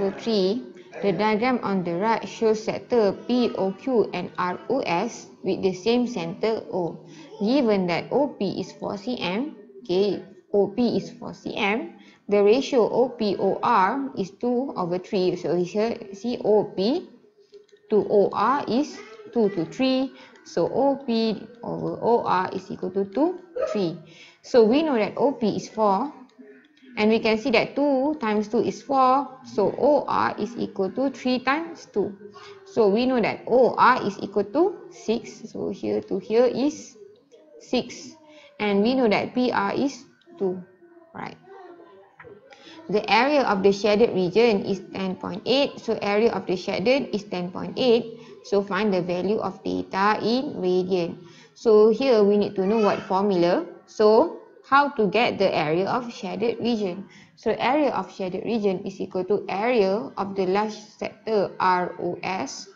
show 3, the diagram on the right shows sector POQ and ROS with the same center O. Given that OP is 4 cm, okay, OP is 4 cm, the ratio OP-OR is 2 over 3. So here, see OP to OR is 2 to 3. So OP over OR is equal to 2, 3. So we know that OP is 4 and we can see that 2 times 2 is 4. So OR is equal to 3 times 2. So we know that OR is equal to 6. So here to here is 6. And we know that PR is 2. Right. The area of the shaded region is 10.8. So area of the shaded is 10.8. So find the value of theta in radian. So here we need to know what formula. So how to get the area of shaded region. So area of shaded region is equal to area of the large sector ROS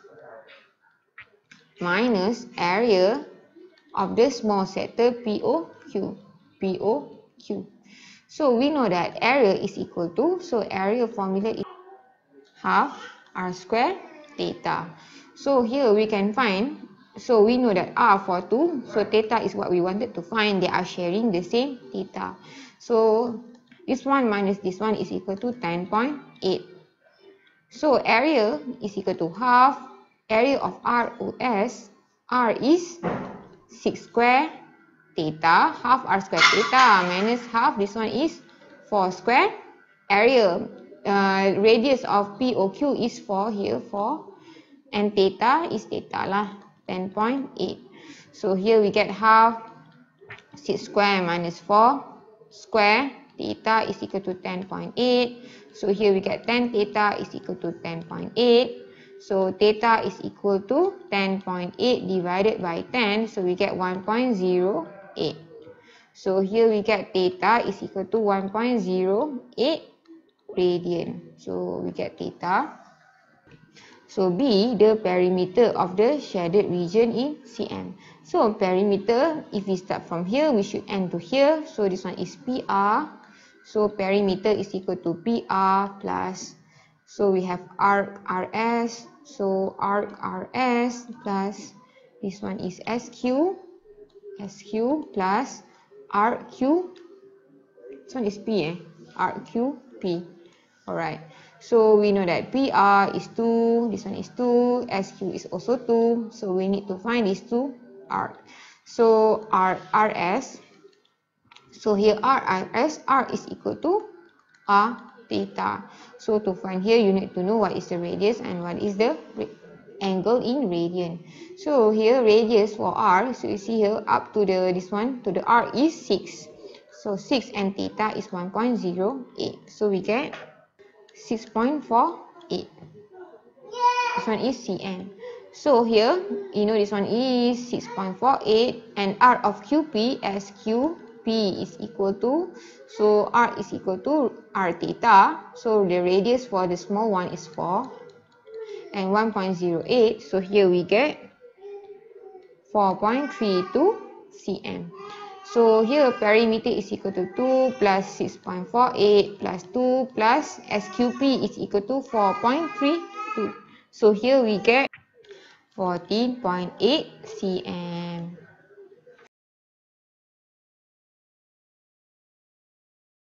minus area of the small sector POQ. POQ. So we know that area is equal to, so area formula is half r square theta. So here we can find So we know that R for 2. So theta is what we wanted to find. They are sharing the same theta. So this one minus this one is equal to 10.8. So area is equal to half. Area of ROS. R is 6 square theta. Half R square theta minus half. This one is 4 square. Area. Uh, radius of POQ is 4 here. 4. And theta is theta lah. 10.8. So here we get half 6 square minus 4 square theta is equal to 10.8. So here we get 10 theta is equal to 10.8. So theta is equal to 10.8 divided by 10. So we get 1.08. So here we get theta is equal to 1.08 radian. So we get theta So B, the perimeter of the shaded region in cm. So perimeter, if we start from here, we should end to here. So this one is PR. So perimeter is equal to PR plus, so we have arc RS. So arc RS plus, this one is SQ. SQ plus RQ. This one is P eh. RQ P. Alright. So we know that PR is 2, this one is 2, SQ is also 2. So we need to find these two R. So R, RS. So here RRS, R is equal to R theta. So to find here, you need to know what is the radius and what is the angle in radian. So here radius for R, so you see here up to the this one to the R is 6. So 6 and theta is 1.08. So we get 6.48. This one is cm. So here, you know this one is 6.48 and R of QP as QP is equal to, so R is equal to R theta. So the radius for the small one is 4 and 1.08. So here we get 4.32 cm. So here perimeter is equal to 2 plus 6.48 plus 2 plus SQP is equal to 4.32. So here we get 14.8 cm.